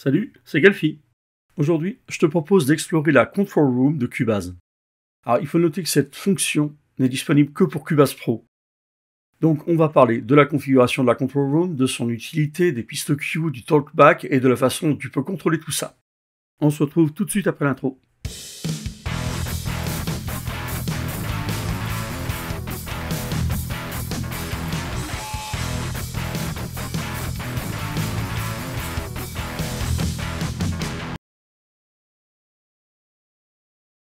Salut, c'est Galfi. Aujourd'hui, je te propose d'explorer la Control Room de Cubase. Alors, il faut noter que cette fonction n'est disponible que pour Cubase Pro. Donc, on va parler de la configuration de la Control Room, de son utilité, des pistes Q, du talkback et de la façon dont tu peux contrôler tout ça. On se retrouve tout de suite après l'intro.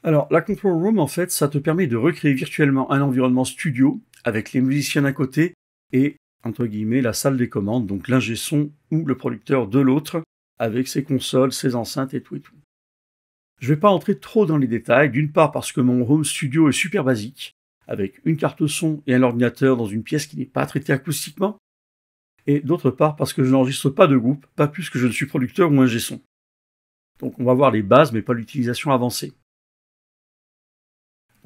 Alors, la Control Room, en fait, ça te permet de recréer virtuellement un environnement studio avec les musiciens d'un côté et, entre guillemets, la salle des commandes, donc l'ingé son ou le producteur de l'autre, avec ses consoles, ses enceintes et tout et tout. Je vais pas entrer trop dans les détails, d'une part parce que mon home studio est super basique, avec une carte son et un ordinateur dans une pièce qui n'est pas traitée acoustiquement, et d'autre part parce que je n'enregistre pas de groupe, pas plus que je ne suis producteur ou ingé son. Donc on va voir les bases mais pas l'utilisation avancée.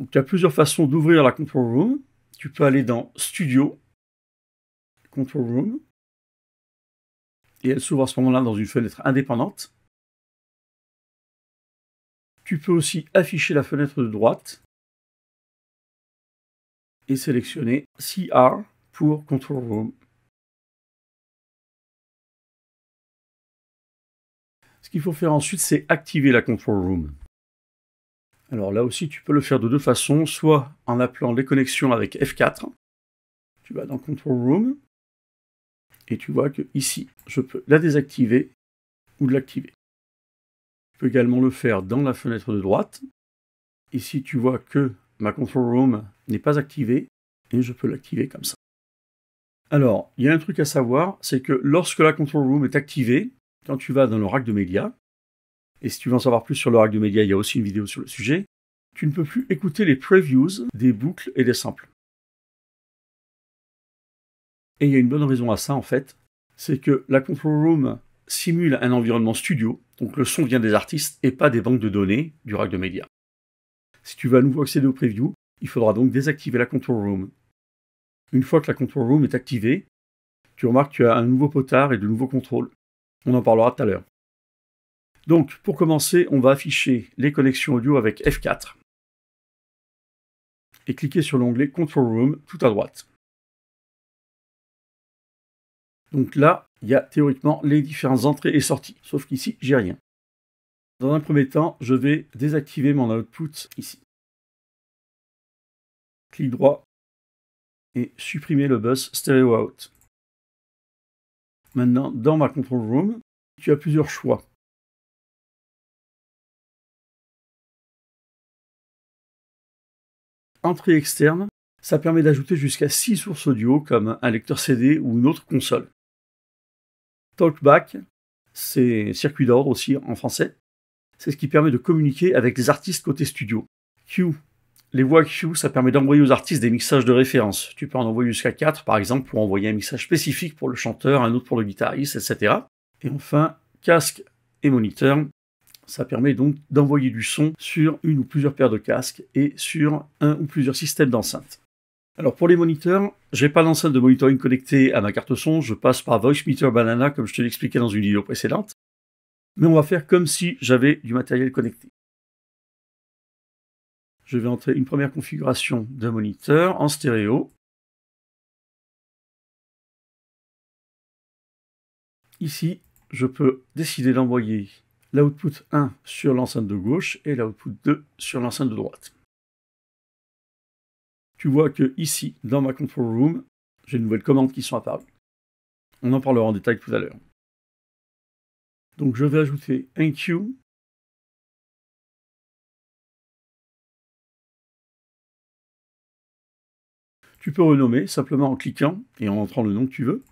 Donc, tu as plusieurs façons d'ouvrir la Control Room. Tu peux aller dans Studio, Control Room, et elle s'ouvre à ce moment-là dans une fenêtre indépendante. Tu peux aussi afficher la fenêtre de droite et sélectionner CR pour Control Room. Ce qu'il faut faire ensuite, c'est activer la Control Room. Alors là aussi, tu peux le faire de deux façons, soit en appelant les connexions avec F4. Tu vas dans Control Room et tu vois que ici, je peux la désactiver ou l'activer. Tu peux également le faire dans la fenêtre de droite. Ici, tu vois que ma Control Room n'est pas activée et je peux l'activer comme ça. Alors, il y a un truc à savoir, c'est que lorsque la Control Room est activée, quand tu vas dans le rack de médias, et si tu veux en savoir plus sur le rack de médias, il y a aussi une vidéo sur le sujet, tu ne peux plus écouter les previews des boucles et des samples. Et il y a une bonne raison à ça en fait, c'est que la Control Room simule un environnement studio, donc le son vient des artistes et pas des banques de données du rack de médias. Si tu veux à nouveau accéder aux previews, il faudra donc désactiver la Control Room. Une fois que la Control Room est activée, tu remarques que tu as un nouveau potard et de nouveaux contrôles. On en parlera tout à l'heure. Donc, pour commencer, on va afficher les connexions audio avec F4 et cliquer sur l'onglet Control Room tout à droite. Donc là, il y a théoriquement les différentes entrées et sorties, sauf qu'ici, j'ai rien. Dans un premier temps, je vais désactiver mon output ici. Clic droit et supprimer le bus stereo out. Maintenant, dans ma control room, tu as plusieurs choix. Entrée externe, ça permet d'ajouter jusqu'à 6 sources audio comme un lecteur CD ou une autre console. Talkback, c'est circuit d'ordre aussi en français. C'est ce qui permet de communiquer avec les artistes côté studio. Q, les voix Q, ça permet d'envoyer aux artistes des mixages de référence. Tu peux en envoyer jusqu'à 4, par exemple, pour envoyer un mixage spécifique pour le chanteur, un autre pour le guitariste, etc. Et enfin, casque et moniteur, ça permet donc d'envoyer du son sur une ou plusieurs paires de casques et sur un ou plusieurs systèmes d'enceintes. Alors pour les moniteurs, j'ai pas d'enceinte de monitoring connectée à ma carte son, je passe par Voice Meter Banana comme je te l'expliquais dans une vidéo précédente. Mais on va faire comme si j'avais du matériel connecté. Je vais entrer une première configuration d'un moniteur en stéréo. Ici, je peux décider d'envoyer l'output 1 sur l'enceinte de gauche et l'output 2 sur l'enceinte de droite. Tu vois que ici, dans ma control room, j'ai de nouvelles commandes qui sont apparues. On en parlera en détail tout à l'heure. Donc je vais ajouter un. Tu peux renommer simplement en cliquant et en entrant le nom que tu veux.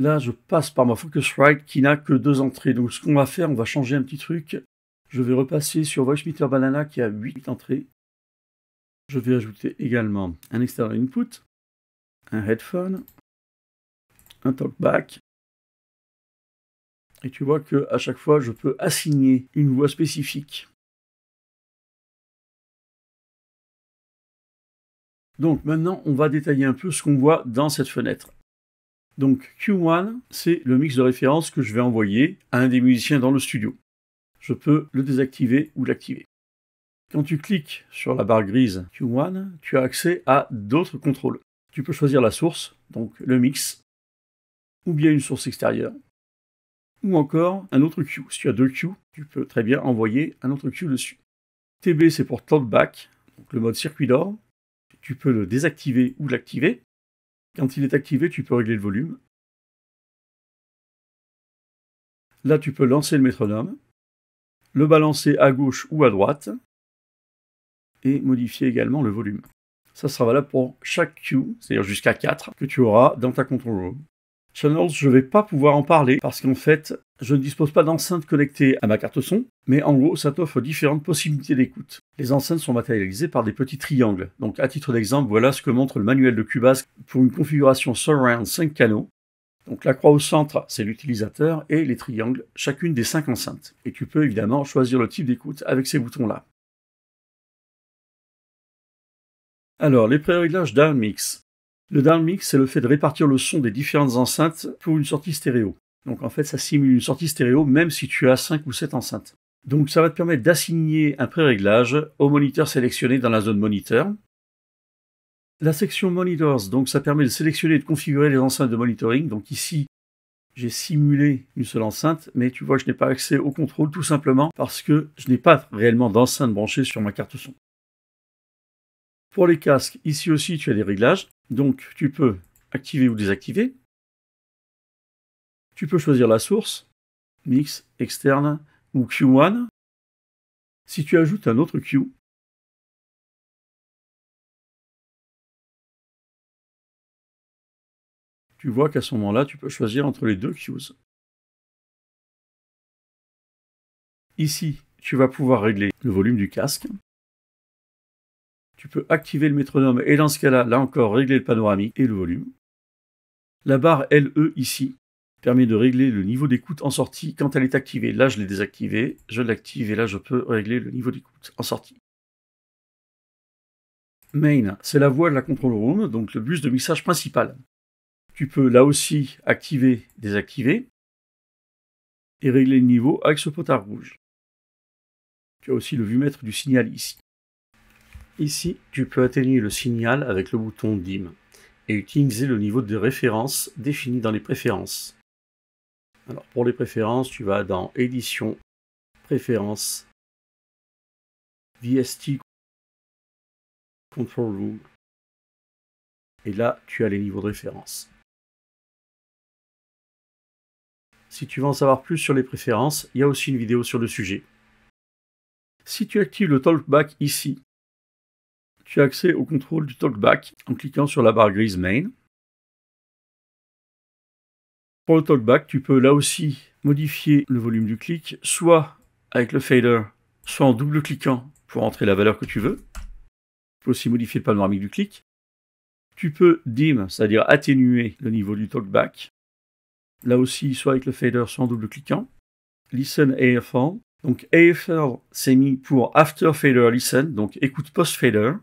Là, je passe par ma Focusrite qui n'a que deux entrées. Donc, ce qu'on va faire, on va changer un petit truc. Je vais repasser sur Voice Meter Banana qui a 8 entrées. Je vais ajouter également un external input, un headphone, un talkback. Et tu vois que à chaque fois, je peux assigner une voix spécifique. Donc maintenant, on va détailler un peu ce qu'on voit dans cette fenêtre. Donc Q1, c'est le mix de référence que je vais envoyer à un des musiciens dans le studio. Je peux le désactiver ou l'activer. Quand tu cliques sur la barre grise Q1, tu as accès à d'autres contrôles. Tu peux choisir la source, donc le mix, ou bien une source extérieure, ou encore un autre Q. Si tu as deux Q, tu peux très bien envoyer un autre Q dessus. TB, c'est pour talkback, donc le mode circuit d'or. Tu peux le désactiver ou l'activer. Quand il est activé, tu peux régler le volume. Là, tu peux lancer le métronome, le balancer à gauche ou à droite, et modifier également le volume. Ça sera valable pour chaque queue, c'est-à-dire jusqu'à 4, que tu auras dans ta control room. Channels, je ne vais pas pouvoir en parler parce qu'en fait, je ne dispose pas d'enceinte connectée à ma carte son, mais en gros, ça t'offre différentes possibilités d'écoute. Les enceintes sont matérialisées par des petits triangles. Donc, à titre d'exemple, voilà ce que montre le manuel de Cubase pour une configuration surround 5 canaux. Donc, la croix au centre, c'est l'utilisateur, et les triangles, chacune des 5 enceintes. Et tu peux évidemment choisir le type d'écoute avec ces boutons-là. Alors, les pré-réglages downmix. Le downmix, c'est le fait de répartir le son des différentes enceintes pour une sortie stéréo. Donc en fait, ça simule une sortie stéréo même si tu as 5 ou 7 enceintes. Donc ça va te permettre d'assigner un pré-réglage au moniteur sélectionné dans la zone moniteur. La section monitors, donc ça permet de sélectionner et de configurer les enceintes de monitoring. Donc ici, j'ai simulé une seule enceinte, mais tu vois, je n'ai pas accès au contrôle tout simplement parce que je n'ai pas réellement d'enceinte branchée sur ma carte son. Pour les casques, ici aussi, tu as des réglages. Donc tu peux activer ou désactiver. Tu peux choisir la source, mix, externe ou Q1. Si tu ajoutes un autre Q, tu vois qu'à ce moment-là, tu peux choisir entre les deux Qs. Ici, tu vas pouvoir régler le volume du casque tu peux activer le métronome et dans ce cas-là, là encore, régler le panoramique et le volume. La barre LE ici permet de régler le niveau d'écoute en sortie quand elle est activée. Là, je l'ai désactivé, je l'active et là, je peux régler le niveau d'écoute en sortie. Main, c'est la voie de la control room, donc le bus de mixage principal. Tu peux là aussi activer, désactiver et régler le niveau avec ce potard rouge. Tu as aussi le vumètre du signal ici. Ici, tu peux atténuer le signal avec le bouton DIM et utiliser le niveau de référence défini dans les préférences. Alors pour les préférences, tu vas dans Édition, Préférences, VST, Control Room. Et là, tu as les niveaux de référence. Si tu veux en savoir plus sur les préférences, il y a aussi une vidéo sur le sujet. Si tu actives le Talkback ici, tu as accès au contrôle du talkback en cliquant sur la barre grise Main. Pour le talkback, tu peux là aussi modifier le volume du clic, soit avec le fader, soit en double-cliquant pour entrer la valeur que tu veux. Tu peux aussi modifier le panoramique du clic. Tu peux dim, c'est-à-dire atténuer le niveau du talkback. Là aussi, soit avec le fader, soit en double-cliquant. Listen AFL. Donc AFL, c'est mis pour After Fader Listen, donc écoute post-fader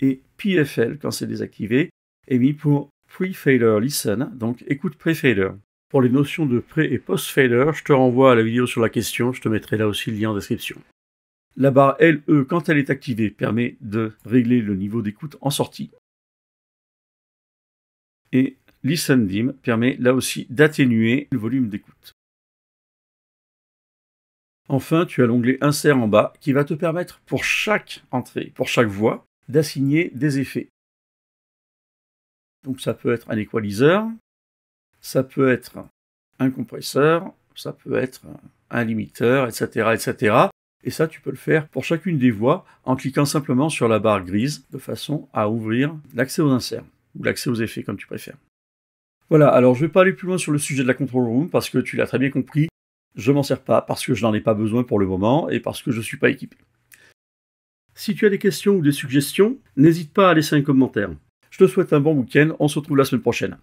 et PFL quand c'est désactivé est mis pour Pre-Fader Listen, donc écoute pré-fader. Pour les notions de pré- et post-fader, je te renvoie à la vidéo sur la question, je te mettrai là aussi le lien en description. La barre LE, quand elle est activée, permet de régler le niveau d'écoute en sortie. Et Listen Dim permet là aussi d'atténuer le volume d'écoute. Enfin, tu as l'onglet Insert en bas qui va te permettre pour chaque entrée, pour chaque voix, d'assigner des effets. Donc ça peut être un équaliseur, ça peut être un compresseur, ça peut être un limiteur, etc., etc. Et ça, tu peux le faire pour chacune des voix en cliquant simplement sur la barre grise de façon à ouvrir l'accès aux inserts ou l'accès aux effets comme tu préfères. Voilà, alors je ne vais pas aller plus loin sur le sujet de la control room parce que tu l'as très bien compris, je m'en sers pas parce que je n'en ai pas besoin pour le moment et parce que je ne suis pas équipé. Si tu as des questions ou des suggestions, n'hésite pas à laisser un commentaire. Je te souhaite un bon week-end, on se retrouve la semaine prochaine.